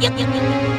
Yep, yep, yep, yep.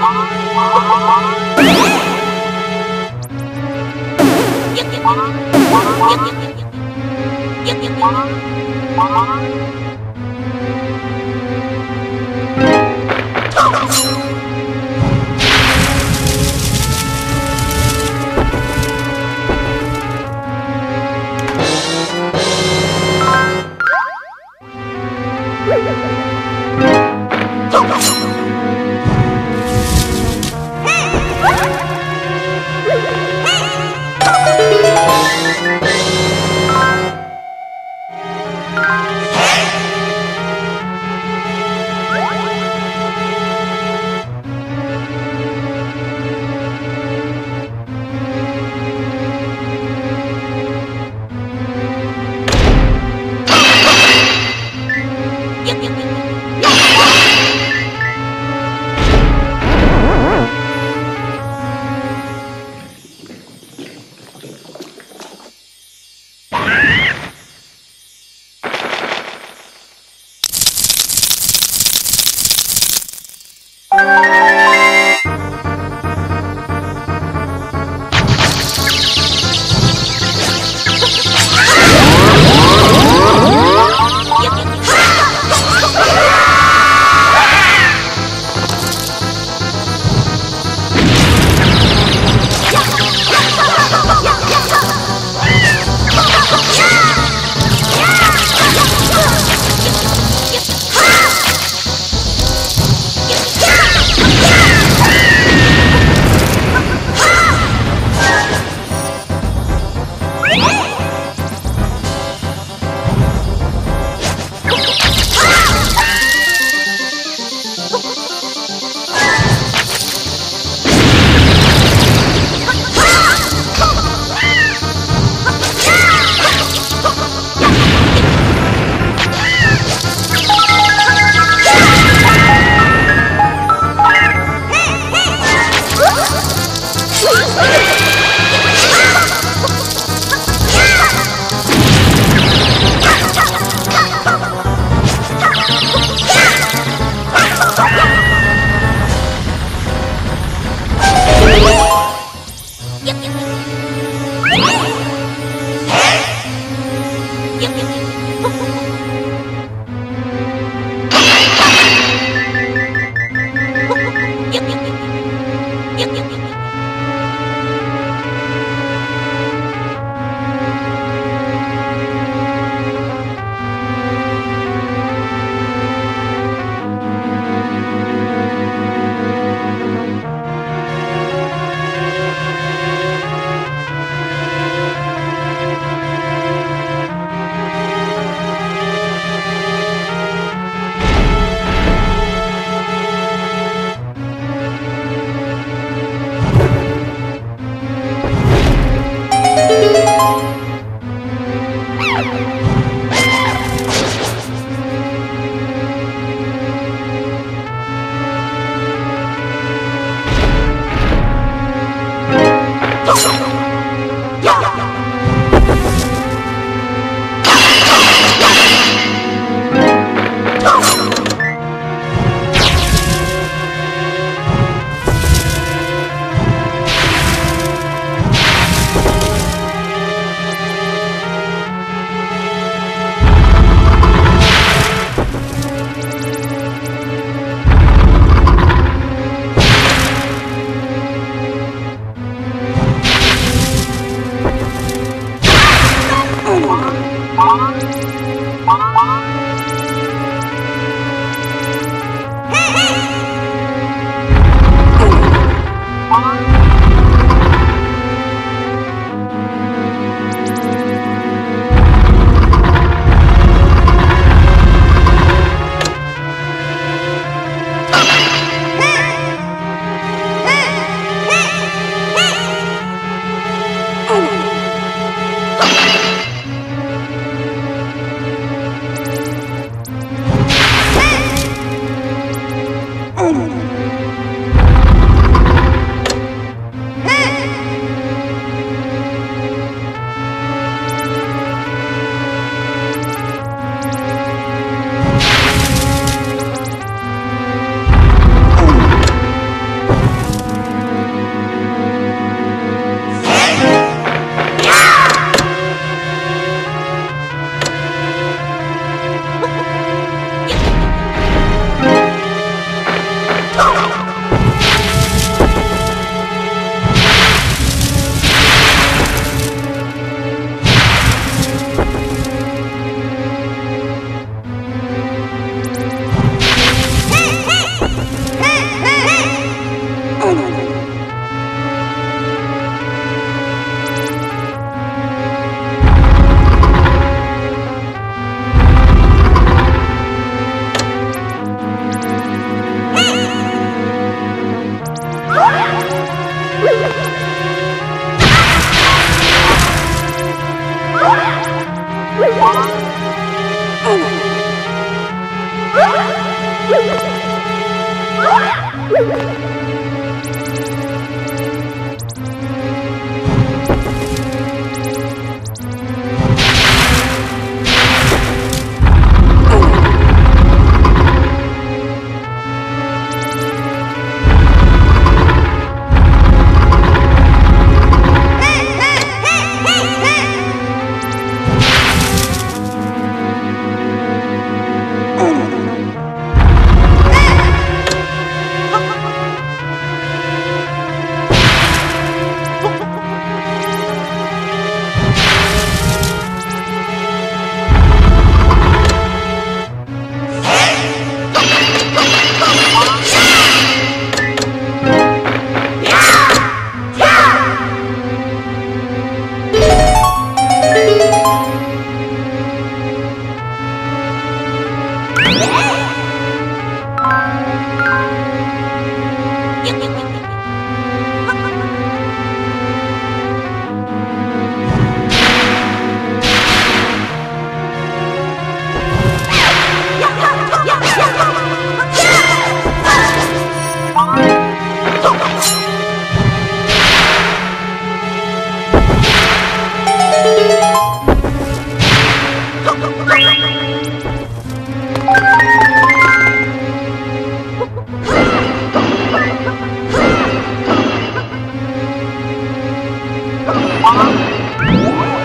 Yuk, yuk, yuk, yuk, yuk, yuk, yuk, yuk, yuk, yuk, yuk, Thank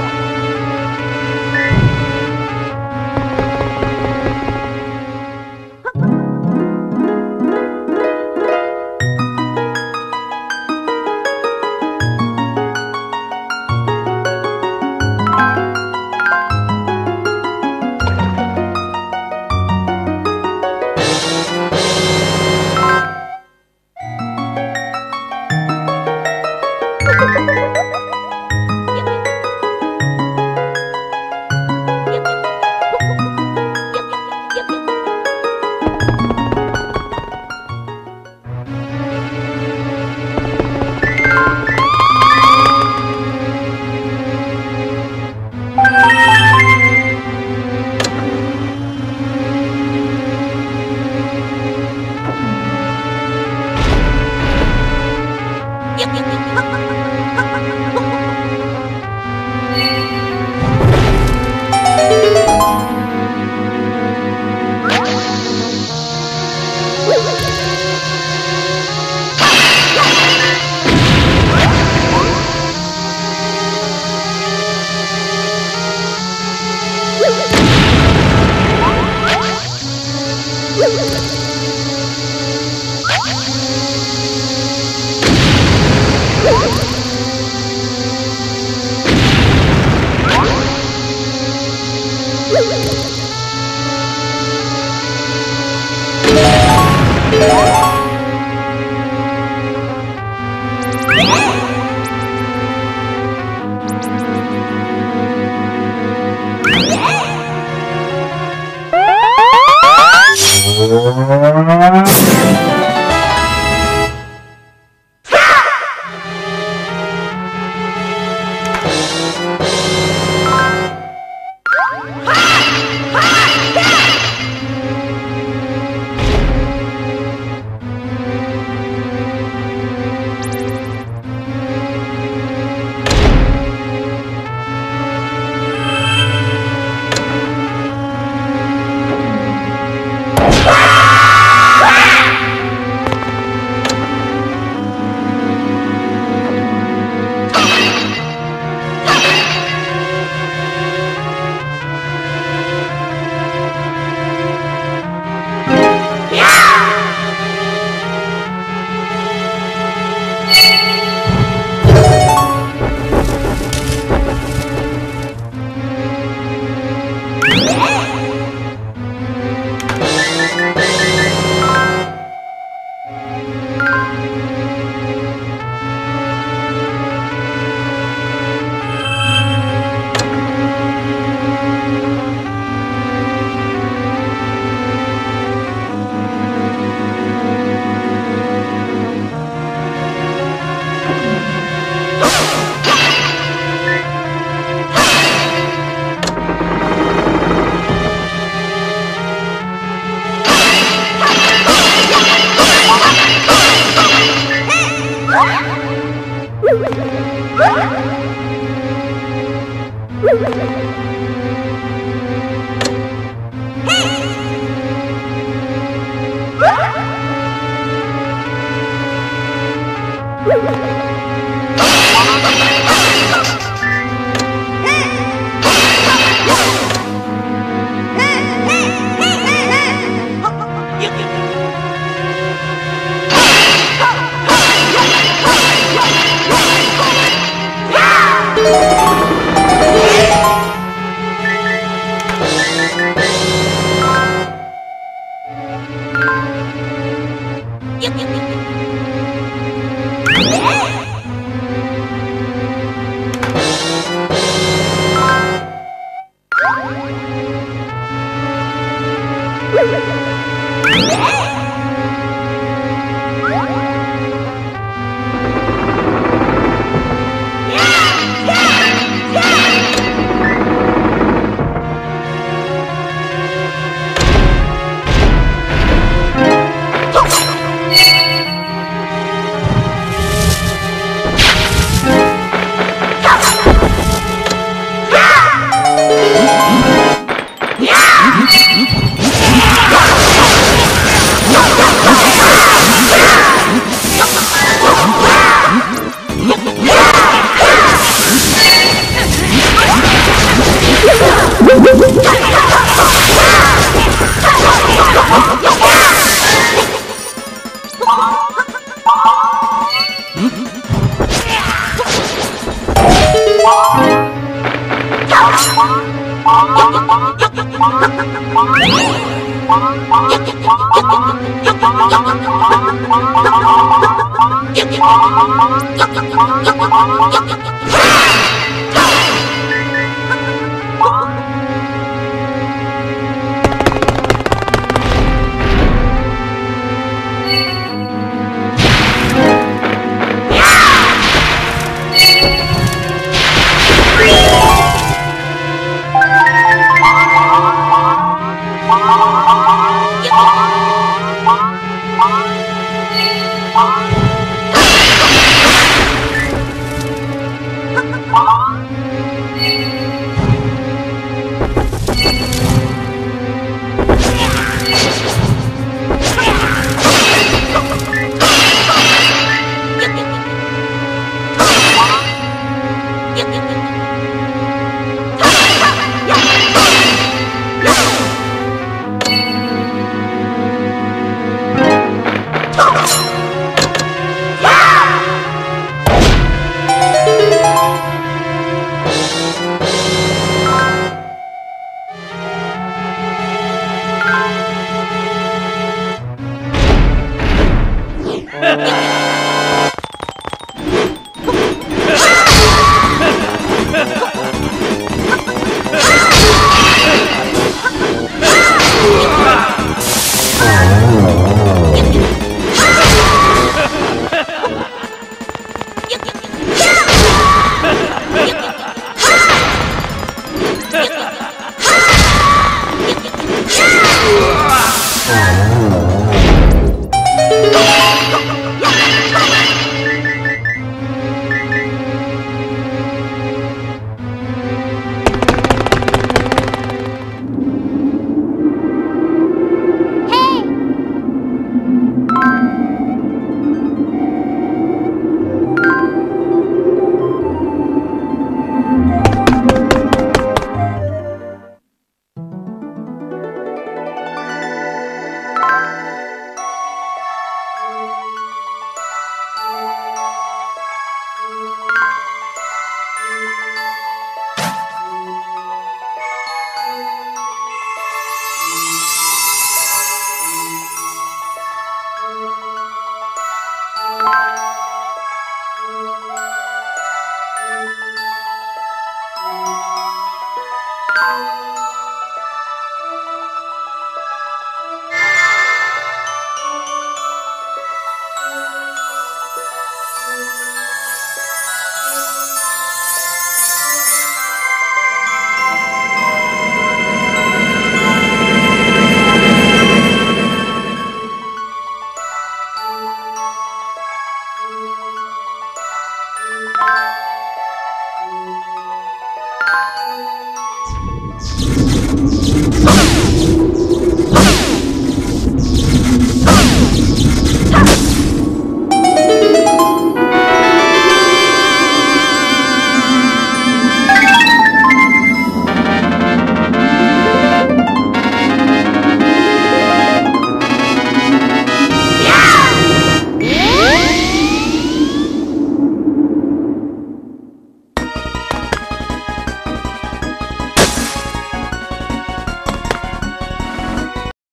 Ah!